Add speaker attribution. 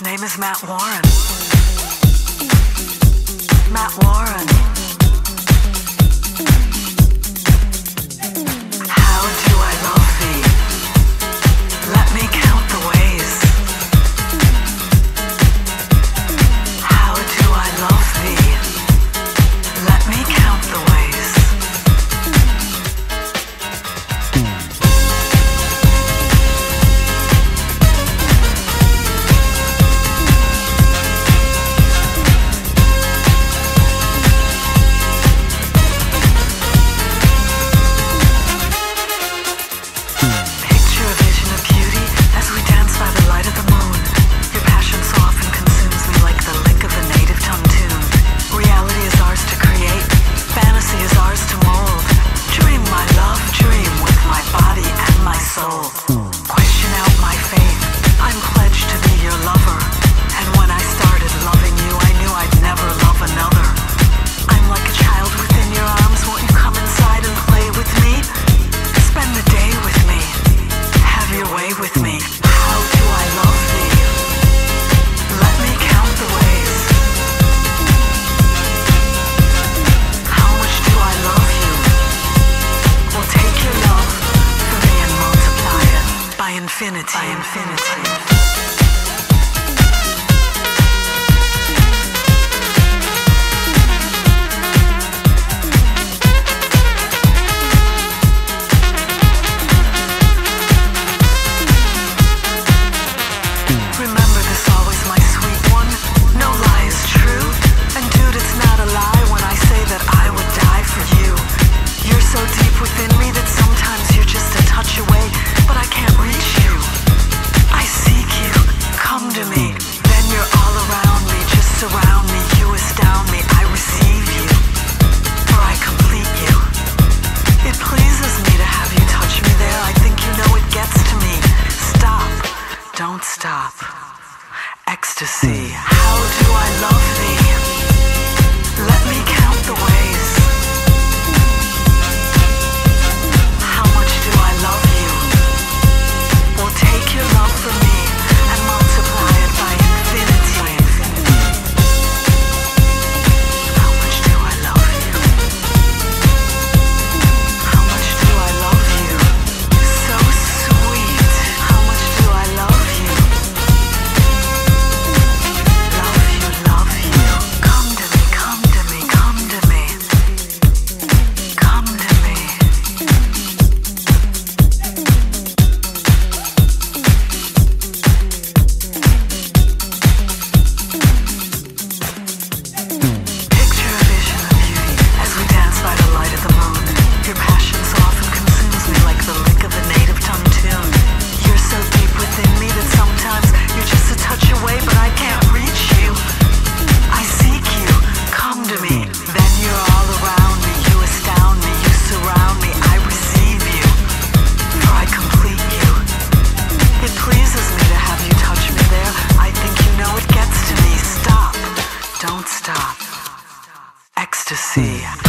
Speaker 1: His name is Matt Warren. infinity. to see. How do I love sea.